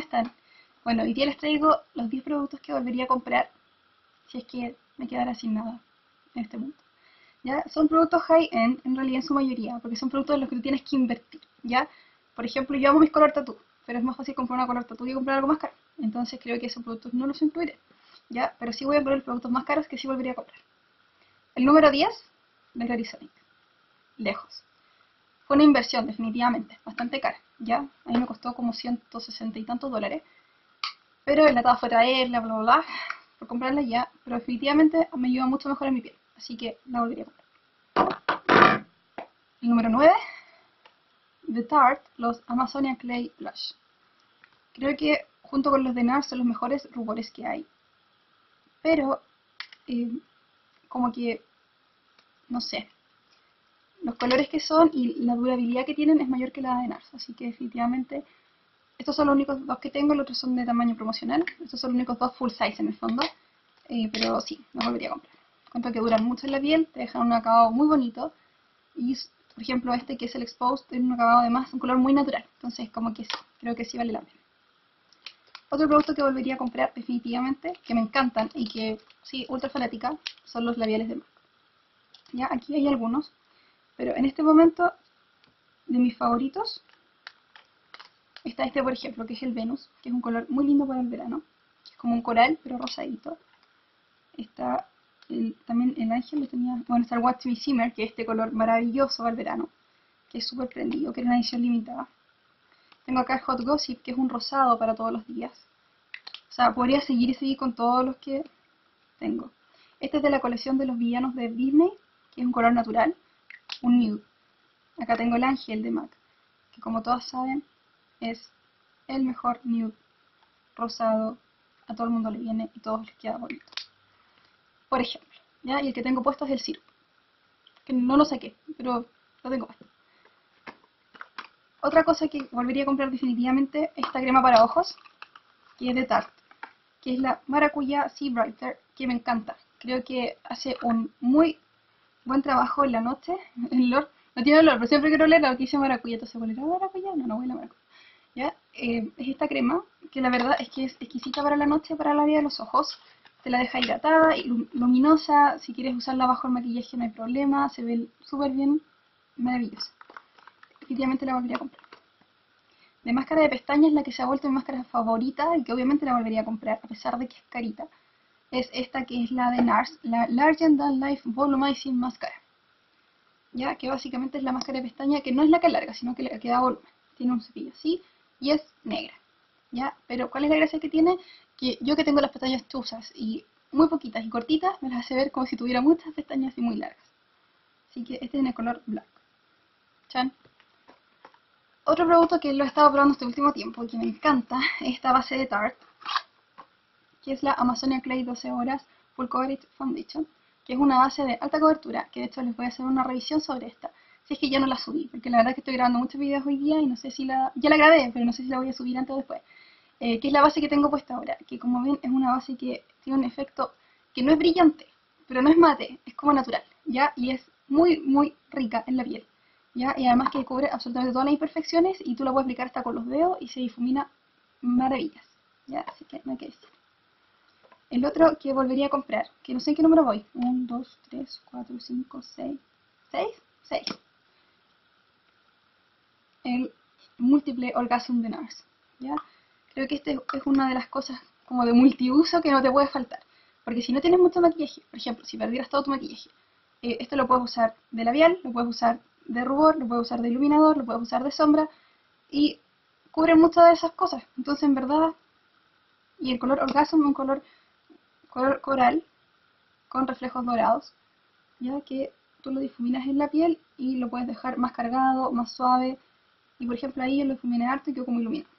están? Bueno, hoy día les traigo los 10 productos que volvería a comprar si es que me quedara sin nada en este mundo. ¿Ya? Son productos high-end en realidad en su mayoría, porque son productos en los que tú tienes que invertir. ¿ya? Por ejemplo, yo amo mis color tatú, pero es más fácil comprar una color tatú que comprar algo más caro. Entonces creo que esos productos no los incluiré. ¿ya? Pero sí voy a poner productos más caros que sí volvería a comprar. El número 10, de Clarisonic. Lejos. Fue una inversión, definitivamente, bastante cara, ¿ya? A mí me costó como 160 y tantos dólares. Pero el atado fue traerla, bla, bla, bla, por comprarla ya. Pero definitivamente me ayuda mucho mejor a mi piel. Así que la volvería a comprar. El número 9, The Tarte, los Amazonia Clay Blush. Creo que junto con los de NARS son los mejores rubores que hay. Pero, eh, como que, no sé, los colores que son y la durabilidad que tienen es mayor que la de NARS. Así que definitivamente estos son los únicos dos que tengo, los otros son de tamaño promocional. Estos son los únicos dos full size en el fondo. Eh, pero sí, los volvería a comprar. Cuento que duran mucho en la piel, te dejan un acabado muy bonito. Y por ejemplo este que es el Exposed tiene un acabado además, un color muy natural. Entonces como que sí, creo que sí vale la pena. Otro producto que volvería a comprar definitivamente, que me encantan y que sí, ultra fanática, son los labiales de MAC. Ya, aquí hay algunos. Pero en este momento, de mis favoritos, está este, por ejemplo, que es el Venus, que es un color muy lindo para el verano. Es como un coral, pero rosadito. Está también el ángel, lo tenía, bueno, está el Watch Me Shimmer, que es este color maravilloso para el verano, que es súper prendido, que es una edición limitada. Tengo acá el Hot Gossip, que es un rosado para todos los días. O sea, podría seguir y seguir con todos los que tengo. Este es de la colección de los villanos de Disney, que es un color natural un nude. Acá tengo el ángel de MAC, que como todos saben es el mejor nude rosado. A todo el mundo le viene y todos les queda bonito. Por ejemplo, ¿ya? Y el que tengo puesto es el Syrup. Que no lo saqué, pero lo tengo puesto. Otra cosa que volvería a comprar definitivamente esta crema para ojos, que es de Tarte, que es la Maracuya Sea Brighter, que me encanta. Creo que hace un muy buen trabajo en la noche. El olor, no tiene olor, pero siempre quiero oler la que dice maracuyá. Entonces, ¿huele a maracuyá? No, no huele a maracuyá. ¿Ya? Eh, es esta crema, que la verdad es que es exquisita para la noche, para la área de los ojos. Te la deja hidratada y luminosa. Si quieres usarla bajo el maquillaje no hay problema. Se ve súper bien. Maravillosa. Definitivamente la volvería a comprar. De máscara de pestañas, la que se ha vuelto mi máscara favorita y que obviamente la volvería a comprar, a pesar de que es carita es esta que es la de NARS, la Larger Than Life Volumizing Mascara. Ya, que básicamente es la máscara de pestaña que no es la que larga, sino que le queda volumen. Tiene un cepillo así y es negra. ¿Ya? Pero ¿cuál es la gracia que tiene? Que yo que tengo las pestañas chuzas y muy poquitas y cortitas, me las hace ver como si tuviera muchas pestañas y muy largas. Así que este tiene color black. ¿Chan? Otro producto que lo he estado probando este último tiempo y que me encanta es esta base de Tarte que es la Amazonia Clay 12 horas Full Coverage Foundation, que es una base de alta cobertura, que de hecho les voy a hacer una revisión sobre esta. Si es que ya no la subí, porque la verdad es que estoy grabando muchos videos hoy día y no sé si la... Ya la grabé, pero no sé si la voy a subir antes o después. Eh, que es la base que tengo puesta ahora, que como ven es una base que tiene un efecto que no es brillante, pero no es mate, es como natural, ¿ya? Y es muy, muy rica en la piel, ¿ya? Y además que cubre absolutamente todas las imperfecciones y tú la puedes aplicar hasta con los dedos y se difumina maravillas, ¿ya? Así que no hay que decir. El otro que volvería a comprar, que no sé en qué número voy. 1, 2, 3, 4, 5, 6. ¿6? 6. El múltiple orgasm de NARS. ¿ya? Creo que este es una de las cosas como de multiuso que no te puede faltar. Porque si no tienes mucho maquillaje, por ejemplo, si perdieras todo tu maquillaje, eh, esto lo puedes usar de labial, lo puedes usar de rubor, lo puedes usar de iluminador, lo puedes usar de sombra y cubre muchas de esas cosas. Entonces, en verdad, y el color orgasm es un color color coral con reflejos dorados, ya que tú lo difuminas en la piel y lo puedes dejar más cargado, más suave, y por ejemplo ahí yo lo difuminé harto y quedó como iluminado.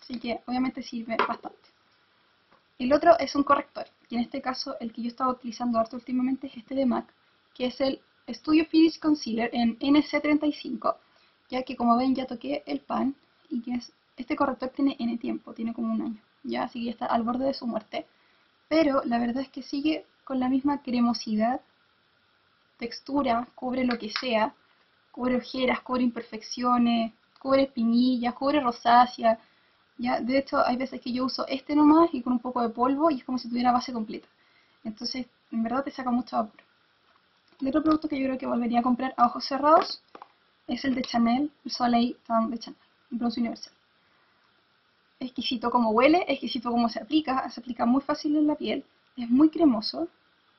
Así que obviamente sirve bastante. El otro es un corrector, y en este caso el que yo estaba utilizando harto últimamente es este de MAC, que es el Studio Finish Concealer en NC35, ya que como ven ya toqué el pan, y que es, este corrector tiene N tiempo, tiene como un año, ya así que ya está al borde de su muerte pero la verdad es que sigue con la misma cremosidad, textura, cubre lo que sea, cubre ojeras, cubre imperfecciones, cubre espinillas, cubre rosácea. De hecho, hay veces que yo uso este nomás y con un poco de polvo y es como si tuviera base completa. Entonces, en verdad te saca mucho vapor. El otro producto que yo creo que volvería a comprar a ojos cerrados es el de Chanel, el Soleil Tan de Chanel, el bronce universal. Exquisito como huele, exquisito como se aplica, se aplica muy fácil en la piel, es muy cremoso.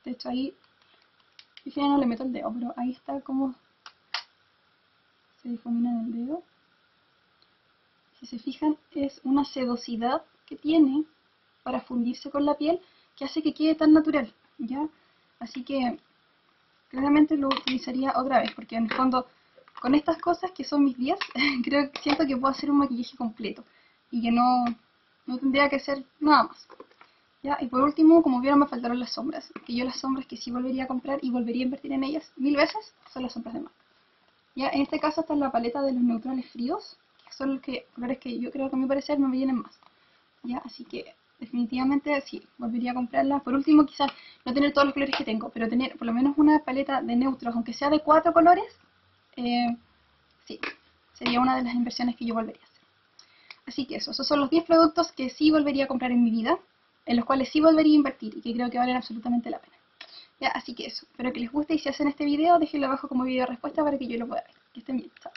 De hecho ahí, fíjense no le meto el dedo, pero ahí está como se difumina el dedo. Si se fijan, es una sedosidad que tiene para fundirse con la piel que hace que quede tan natural, ¿ya? Así que claramente lo utilizaría otra vez, porque en el fondo, con estas cosas que son mis días, creo que siento que puedo hacer un maquillaje completo y que no, no tendría que ser nada más. ¿Ya? Y por último, como vieron, me faltaron las sombras, que yo las sombras que sí volvería a comprar y volvería a invertir en ellas mil veces son las sombras de MAC. Ya, en este caso está la paleta de los neutrales fríos, que son los que, colores que yo creo que a mi parecer me vienen más. Ya, así que definitivamente sí, volvería a comprarla. Por último, quizás no tener todos los colores que tengo, pero tener por lo menos una paleta de neutros, aunque sea de cuatro colores, eh, sí, sería una de las inversiones que yo volvería a hacer. Así que eso, esos son los 10 productos que sí volvería a comprar en mi vida, en los cuales sí volvería a invertir y que creo que valen absolutamente la pena. Ya, así que eso, espero que les guste y si hacen este video, déjenlo abajo como video respuesta para que yo lo pueda ver. Que estén bien, chao.